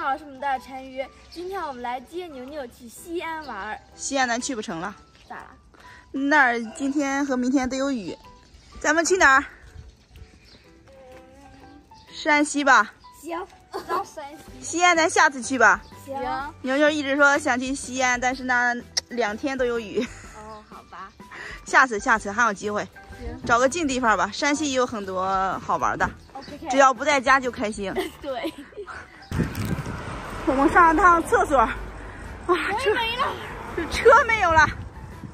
好，是我们的陈宇。今天我们来接牛牛去西安玩。西安咱去不成了，咋了？那儿今天和明天都有雨。咱们去哪儿？山西吧。行，到山西。西安咱下次去吧。行。牛牛一直说想去西安，但是呢，两天都有雨。哦，好吧。下次，下次还有机会。行。找个近地方吧。山西也有很多好玩的。只要不在家就开心。对。我们上了趟厕所。哇，车没了。车没有了，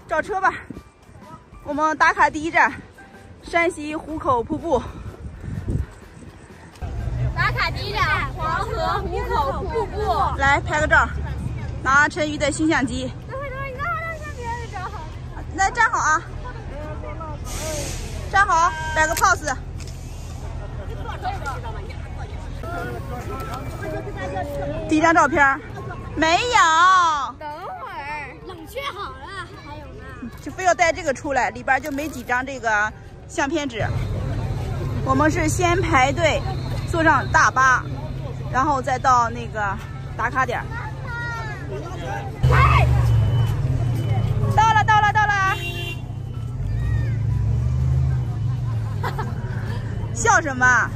找车吧。我们打卡第一站，山西壶口瀑布。打卡第一站，黄河壶口瀑布。来拍个照，拿陈宇的新相机。等会等会，你看好像别人找好。来站好啊！站好，摆个 pose。第一张照片没有。等会儿，冷却好了，还有呢。就非要带这个出来，里边就没几张这个相片纸。我们是先排队坐上大巴，然后再到那个打卡点。到了，到了，到了！笑什么？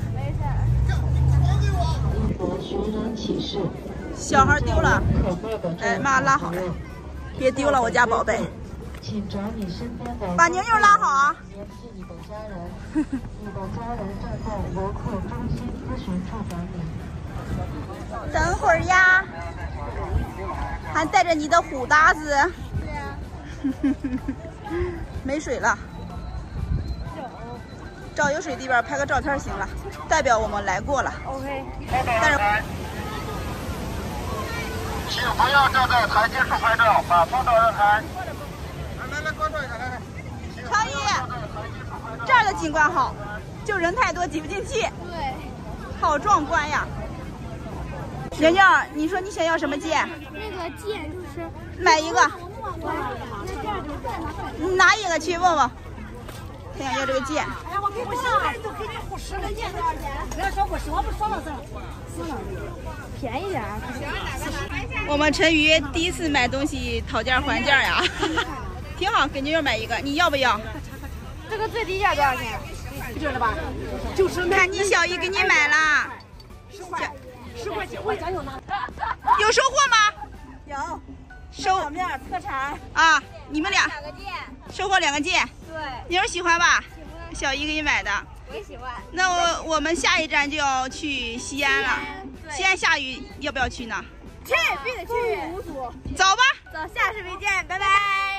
没事。小孩丢了，哎妈拉好了，别丢了我家宝贝。请找你身边的把牛牛拉好啊！联系你的家人，你的家人正在游客中心咨询处等你。等会儿呀，还带着你的虎搭子。对呀、啊。没水了。找有水地方拍个照片行了，代表我们来过了。OK。但是。请不要站在台阶处拍照，把风挡让开。来来来，关照一下，来来。昌一，这儿的景观好，就人太多挤不进去。对。好壮观呀！牛牛，你说你想要什么剑？那个剑就是买一个。你拿一个去问问。他想要这个剑。不行，都给你五十个剑多少钱？不要说不是，我不说了是。便宜点。我们陈宇第一次买东西讨价还价呀，挺好，给牛牛买一个，你要不要？这个最低价多少钱？不知道吧？就是看你小姨给你买了，十块，十块钱，有拿。有收获吗？有。收面特产啊！你们俩两个剑，收获两个件。对。牛喜欢吧？小姨给你买的。我也喜欢。那我我们下一站就要去西安了。西安下雨，要不要去呢？去，必得去。走吧。走，下视频见，拜拜。